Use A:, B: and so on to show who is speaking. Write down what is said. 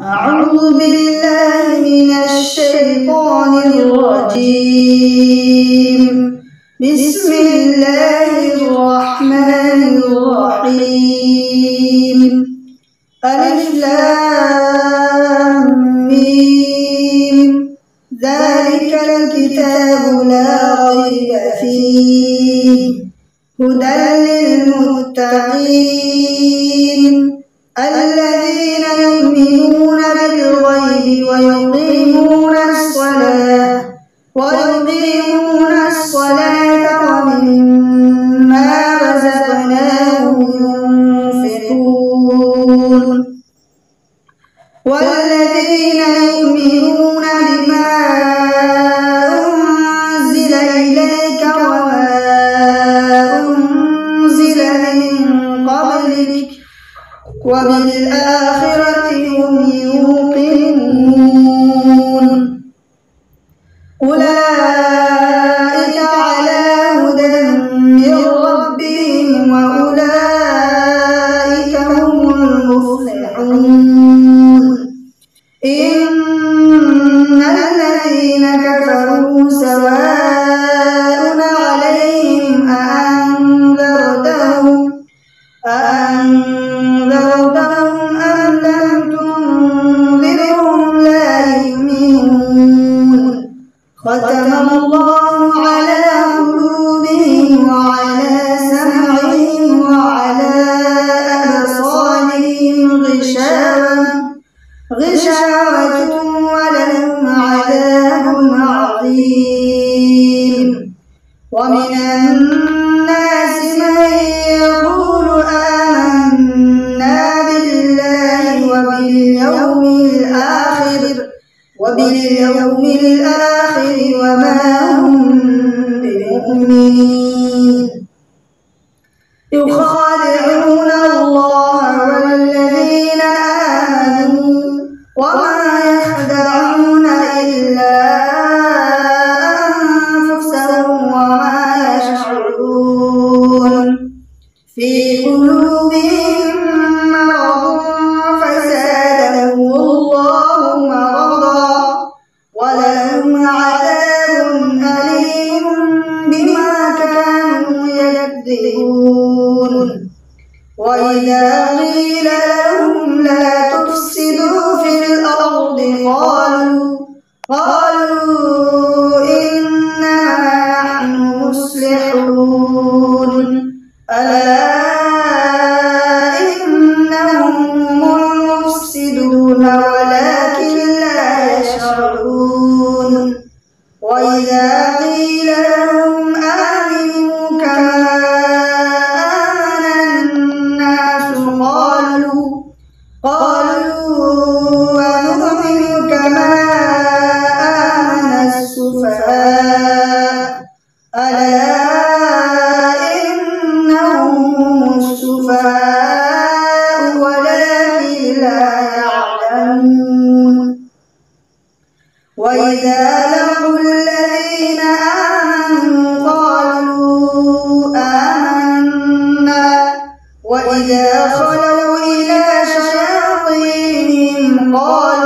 A: أعوذ بالله من الشيطان الرجيم. بسم الله الرحمن الرحيم. ميم. ذلك الكتاب لا ريب فيه. هدى للمتقين. الذين يؤمنون بالغيب ويقيمون الصلاة ويقيمون الصلاة ومما رزقناهم ينفقون والذين يؤمنون وبالآخرة هم ختم الله على قلوبهم وعلى سمعهم وعلى أبصارهم غشاوة غشاوة ولهم عذاب عظيم. ومن الناس من يقول آمنا بالله وباليوم الآخر وباليوم الآخر 你。وإذا قيل لهم لا تفسدوا في الأرض قالوا قالوا وإذا لقوا الذين آمنوا قالوا آمنا وإذا خلوا إلى شياطينهم قالوا